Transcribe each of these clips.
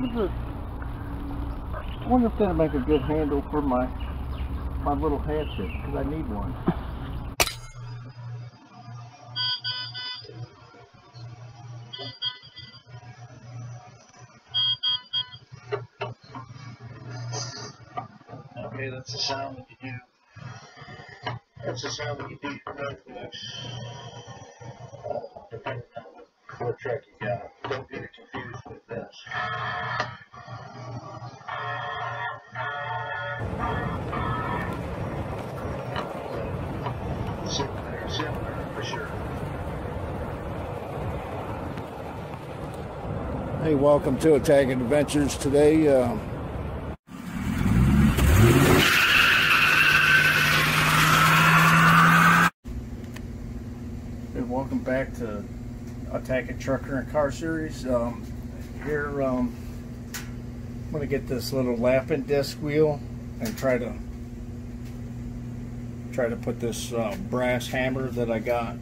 Look at- I wonder if that'll make a good handle for my my little hatchet because I need one. Okay, that's the sound that you do. That's the sound that you do for notebooks. Depending on what, what track Hey, welcome to Attackett Adventures. Today, uh, and welcome back to Attackett Trucker and Car Series. Um, here, um, I'm going to get this little lapping disc wheel and try to try to put this uh, brass hammer that I got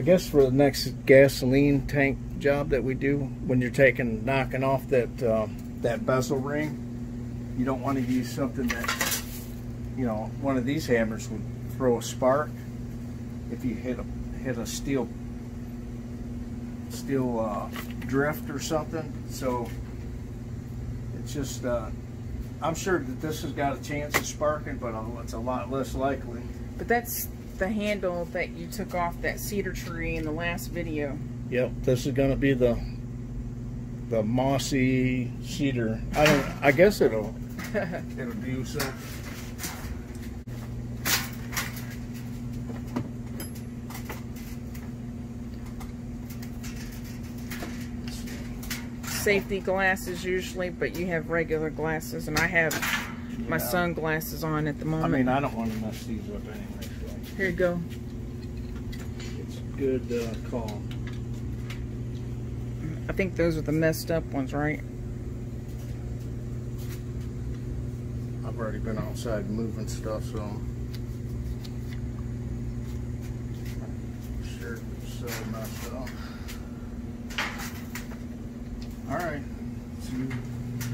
I guess for the next gasoline tank job that we do when you're taking knocking off that uh, that bezel ring you don't want to use something that you know one of these hammers would throw a spark if you hit a hit a steel steel uh, drift or something. So it's just uh, I'm sure that this has got a chance of sparking but it's a lot less likely. But that's the handle that you took off that cedar tree in the last video. Yep, this is gonna be the the mossy cedar. I don't. I guess it'll it'll do so. Safety glasses usually, but you have regular glasses, and I have my Yeah. sunglasses on at the moment. I mean, I don't want to mess these up anyway. So Here you go. it's a good uh, call. I think those are the messed up ones, right? I've already been outside moving stuff, so sure it's so messed up. All right, so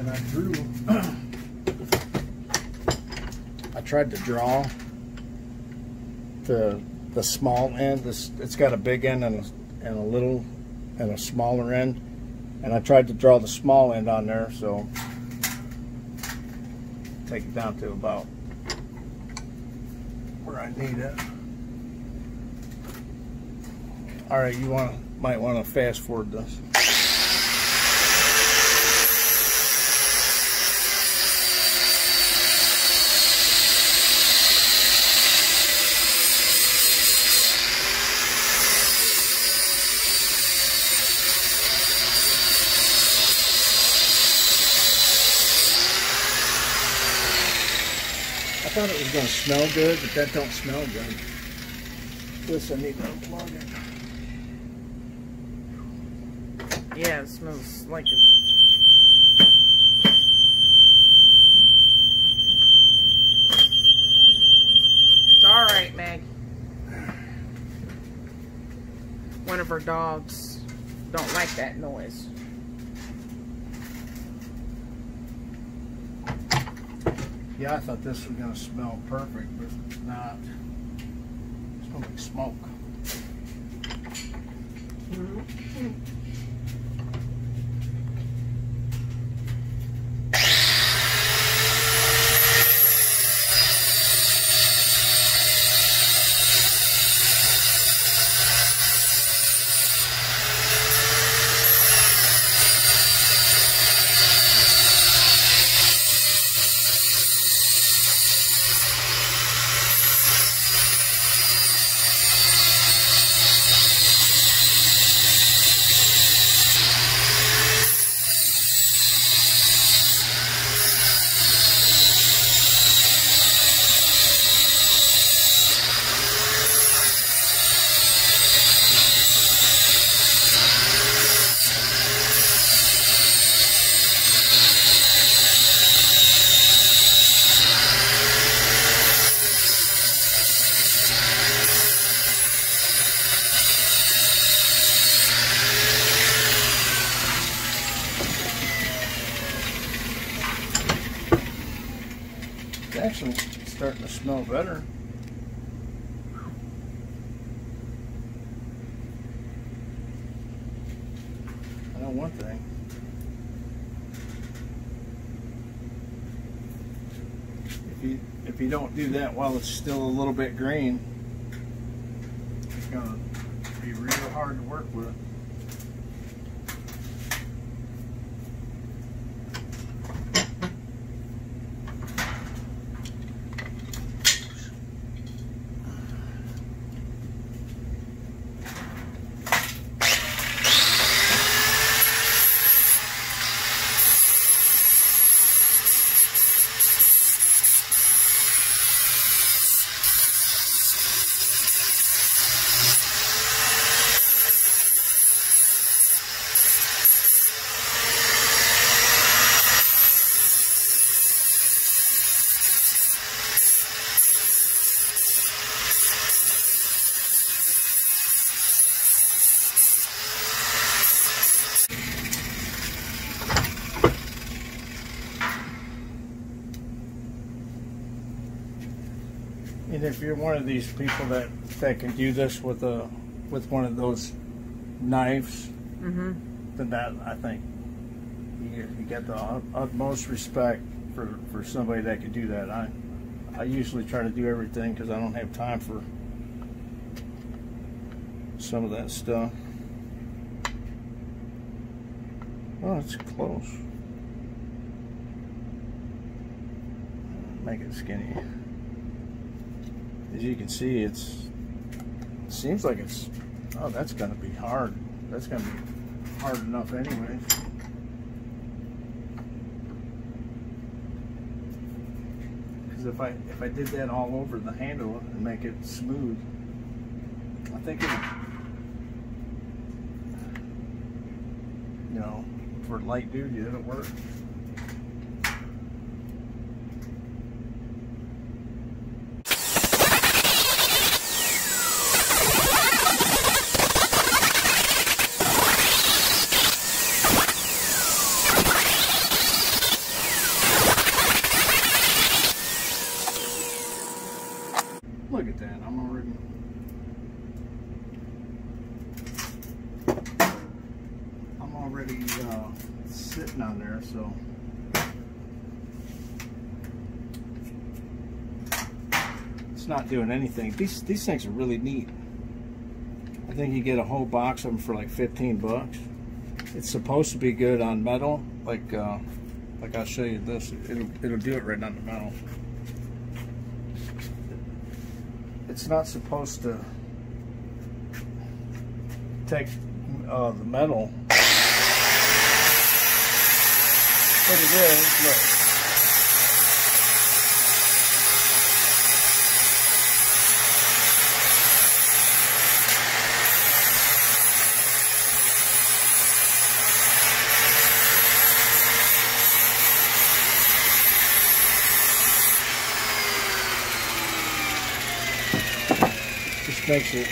and I drew. I tried to draw the the small end. This it's got a big end and a, and a little and a smaller end, and I tried to draw the small end on there. So take it down to about where I need it. All right, you want might want to fast forward this. Was to smell good, but that don't smell good. This I need to unplug it. Yeah, it smells like It's all right, Meg. One of her dogs don't like that noise. Yeah, I thought this was going to smell perfect, but it's not. It smells like smoke. Mm-hmm. Smells better. I know one thing. If you if you don't do that while it's still a little bit green, it's gonna be real hard to work with. One of these people that that can do this with a with one of those knives, Mm-hmm. then that I think you, you get the utmost respect for for somebody that can do that. I I usually try to do everything because I don't have time for some of that stuff. Oh, it's close. Make it skinny. As you can see, it's it seems like it's oh that's gonna be hard. That's gonna be hard enough anyway. Because if I if I did that all over the handle and make it smooth, I think it you know, for light duty it'll work. Look at that, I'm already. I'm already uh, sitting on there, so. It's doing anything. These these things are really neat. I think you get a whole box of them for like 15 bucks. It's supposed to be good on metal, like uh, like I'll show you this. It'll it'll do it right on the metal it's not supposed to take uh, the metal. But it is, look. It.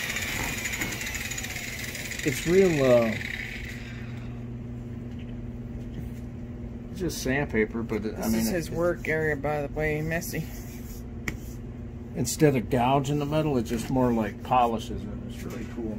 It's real. Uh, just sandpaper, but it, This I mean, This is his it- work area, by the way. Messy. instead of gouging the metal, it just more like polishes it. It's really cool.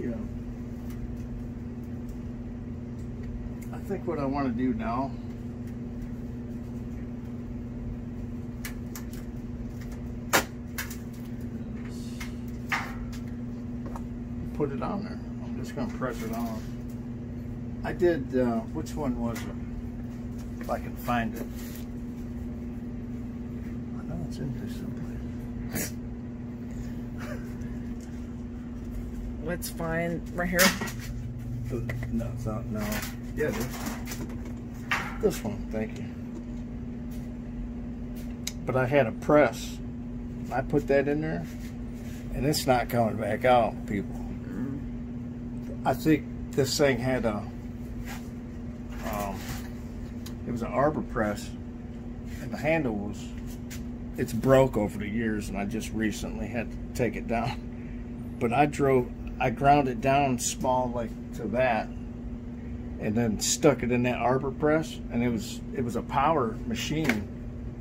Yeah. I think what I want to do now. Put it on there. I'm just going to press it on. I did, uh, which one was it? If I can find it. I know it's in here someplace. Let's find right here. No, it's not. No. Yeah, it is. This one. Thank you. but I had a press. I put that in there, and it's not coming back out, people. I think this thing had a, um, it was an arbor press, and the handle was, it's broke over the years, and I just recently had to take it down. But I drove, I ground it down small like to that, and then stuck it in that arbor press, and it was it was a power machine,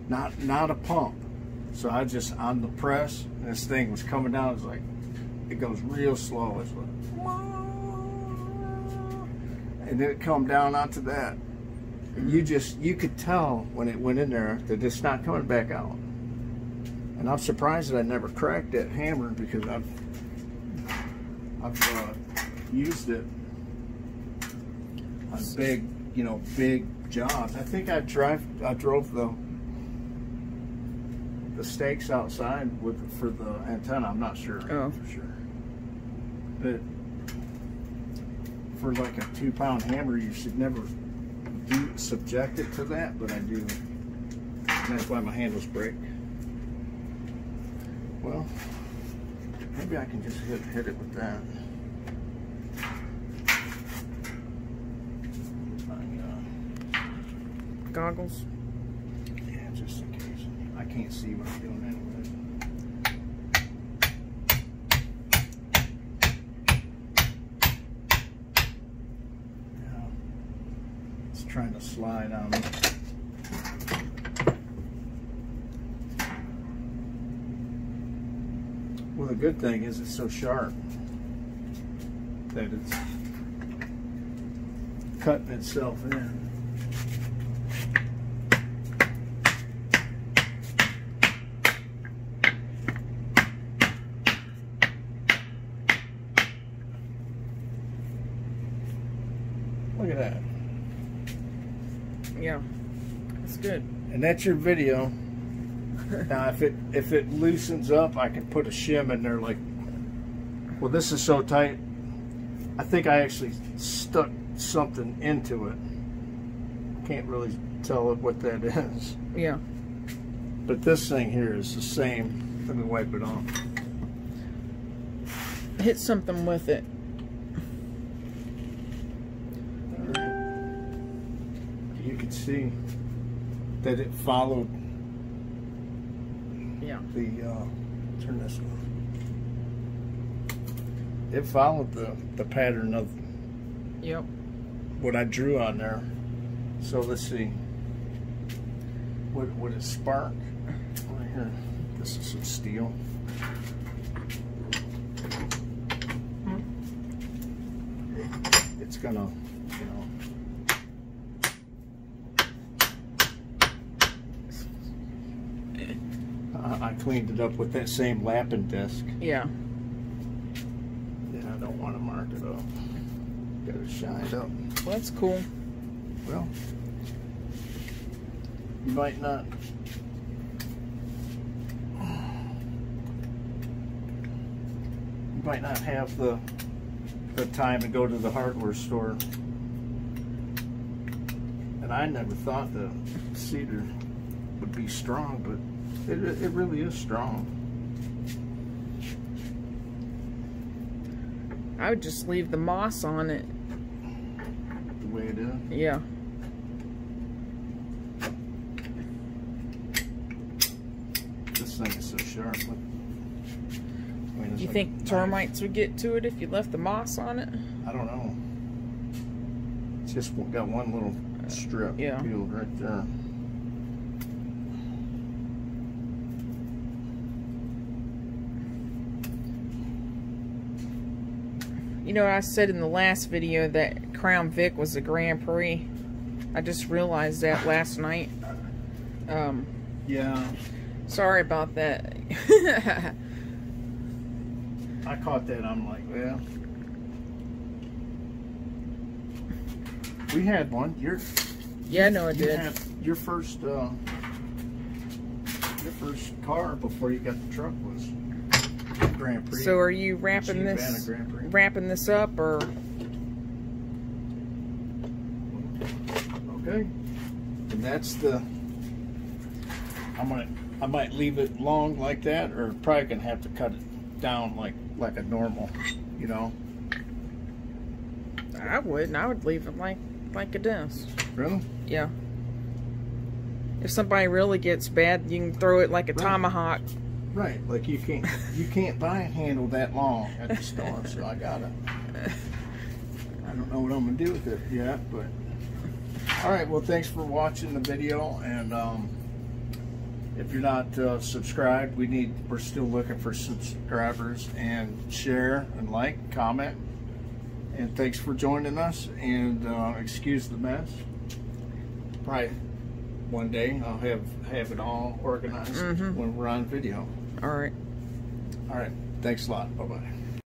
not not a pump. So I just on the press, and this thing was coming down. It's like it goes real slow. It's like, and then it come down onto that. And you just you could tell when it went in there that it's not coming back out. And I'm surprised that I never cracked that hammer because I've I've uh, used it on big, you know, big jobs. I think I drive I drove the the stakes outside with for the antenna. I'm not sure Oh. for sure, but for like a two pound hammer, you should never subject it to that. But I do. And that's why my handles break. Well, maybe I can just hit hit it with that. Goggles. yeah, just in case. I can't see what I'm doing anyway. Trying to slide on me. Well, the good thing is it's so sharp that it's cutting itself in. Look at that. Yeah. That's good. And that's your video. Now if it if it loosens up I can put a shim in there like well this is so tight I think I actually stuck something into it. Can't really tell what that is. Yeah. But this thing here is the same. Let me wipe it off. Hit something with it. You can see that it followed. The uh, turn this on. It followed the the pattern of Yep. what I drew on there. So let's see. Would would it spark? Right here. This is some steel. It's gonna, you know. I I cleaned it up with that same lapping disc. Yeah. Yeah, I don't want to mark it up. Got it shined up. Well, that's cool. Well, you might not. You might not have the the time to go to the hardware store. And I never thought the cedar would be strong, but it, it really is strong. I would just leave the moss on it. The way it is. Yeah. This thing is so sharp. I mean, You like think termites would get to it if you left the moss on it? I don't know. It's just got one little strip Yeah. peeled right there. You know, I said in the last video that Crown Vic was a Grand Prix. I just realized that last night. Um, Yeah, sorry about that. I caught that. I'm like, well, we had one. Your yeah, no, I you did. your first uh, your first car before you got the truck was Grand Prix. So are you wrapping Jeep and a this wrapping this up or Okay. And that's the, I'm gonna I might leave it long like that, or probably gonna have to cut it down like like a normal, you know. I wouldn't. I would leave it like like a it is. Really? Yeah. If somebody really gets bad, you can throw it like a Right. tomahawk. Right. Like you can't you can't buy a handle that long at the store, so I gotta. I don't know what I'm gonna do with it yet, but. All right. Well, thanks for watching the video, and um, if you're not uh, subscribed, we need we're still looking for subscribers and share and like, comment, and thanks for joining us. And uh, excuse the mess. Probably one day I'll have have it all organized Mhm. when we're on video. All right. All right. Thanks a lot. Bye bye.